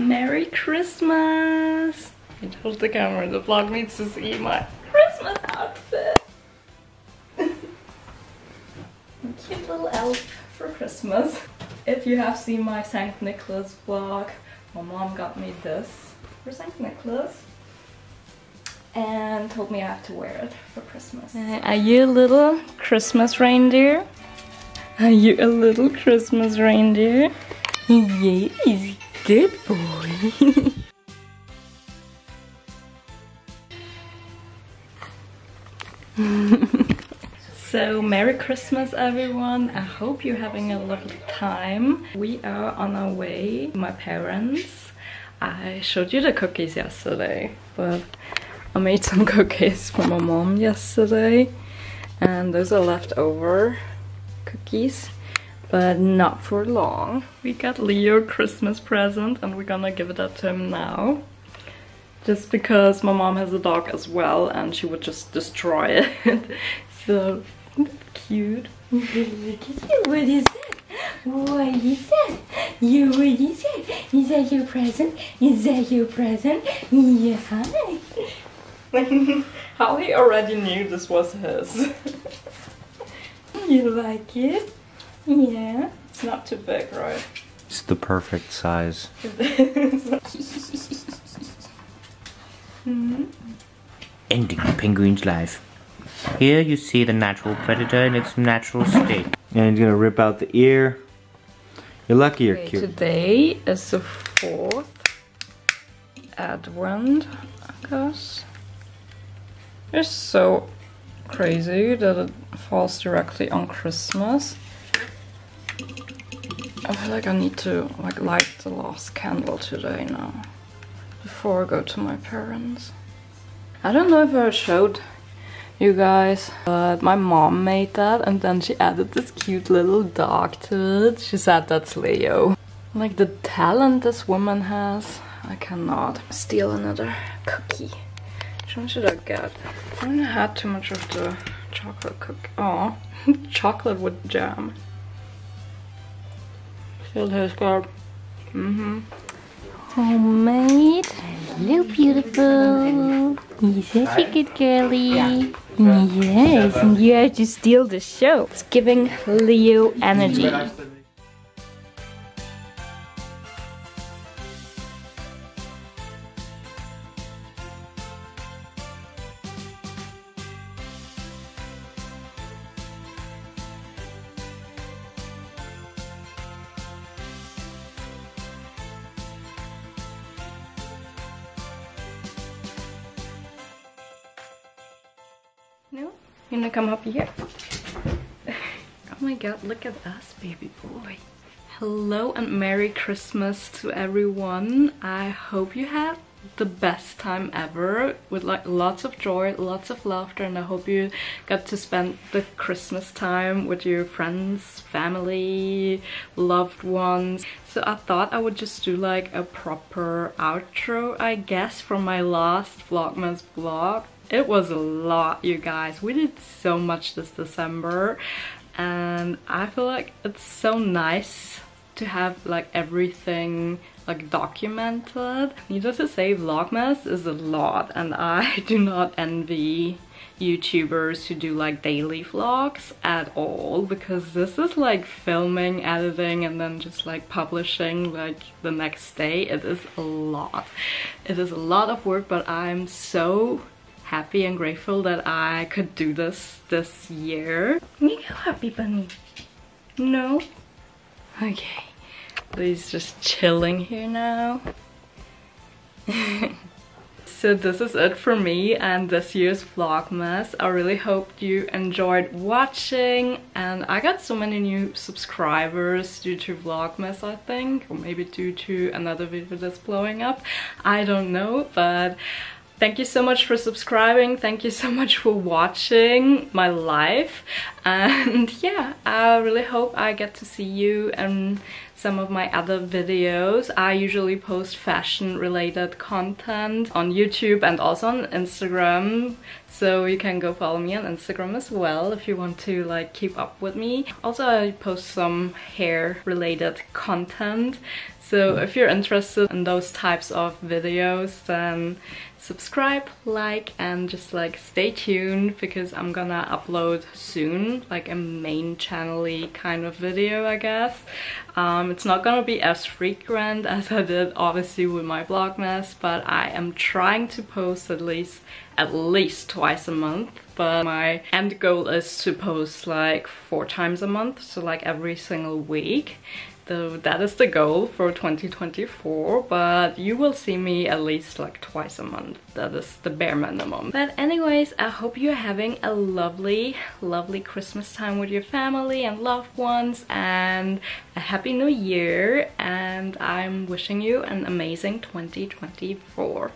Merry Christmas! I told the camera the vlog needs to see my Christmas outfit. Cute little elf for Christmas. If you have seen my St. Nicholas vlog, my mom got me this for St. Nicholas and told me I have to wear it for Christmas. Uh, are you a little Christmas reindeer? Are you a little Christmas reindeer? Yes, good boy. so Merry Christmas everyone. I hope you're having a lovely time. We are on our way, my parents. I showed you the cookies yesterday, but I made some cookies for my mom yesterday and those are leftover cookies but not for long. We got Leo Christmas present and we're gonna give it up to him now. Just because my mom has a dog as well and she would just destroy it. so cute. what is that? What is that? You, what is that? Is that your present? Is that your present? Yeah. How he already knew this was his. you like it? Yeah. It's not too big, right? It's the perfect size. Ending the penguin's life. Here you see the natural predator in its natural state. And he's gonna rip out the ear. You're lucky you're okay, cute. Today is the fourth Advent, I guess. It's so crazy that it falls directly on Christmas. I feel like I need to like light the last candle today now before I go to my parents. I don't know if I showed you guys, but my mom made that and then she added this cute little dog to it. She said that's Leo. Like the talent this woman has, I cannot steal another cookie. Which one should I get? I don't have too much of the chocolate cookie. Oh, chocolate with jam. Still tastes good. Mm-hmm. Homemade. Hello, beautiful. You're such a good girly. Yes, and you have to steal the show. It's giving Leo energy. No? You gonna come up here? Oh my god, look at us, baby boy. Hello and Merry Christmas to everyone. I hope you had the best time ever with like lots of joy, lots of laughter and I hope you got to spend the Christmas time with your friends, family, loved ones. So I thought I would just do like a proper outro I guess from my last Vlogmas vlog it was a lot, you guys. We did so much this December and I feel like it's so nice to have like everything like documented. Needless to say, Vlogmas is a lot and I do not envy YouTubers who do like daily vlogs at all because this is like filming, editing and then just like publishing like the next day. It is a lot. It is a lot of work but I'm so happy and grateful that I could do this this year. You go happy bunny. No? Okay. He's just chilling here now. so this is it for me and this year's Vlogmas. I really hope you enjoyed watching and I got so many new subscribers due to Vlogmas I think or maybe due to another video that's blowing up. I don't know but Thank you so much for subscribing. Thank you so much for watching my life. And yeah, I really hope I get to see you in some of my other videos. I usually post fashion related content on YouTube and also on Instagram. So you can go follow me on Instagram as well if you want to like keep up with me. Also I post some hair related content. So if you're interested in those types of videos then subscribe, like, and just like stay tuned because I'm gonna upload soon, like a main channel kind of video, I guess. Um, it's not gonna be as frequent as I did obviously with my Vlogmas, but I am trying to post at least at least twice a month but my end goal is to post like four times a month so like every single week. So that is the goal for 2024 but you will see me at least like twice a month. That is the bare minimum. But anyways i hope you're having a lovely lovely christmas time with your family and loved ones and a happy new year and i'm wishing you an amazing 2024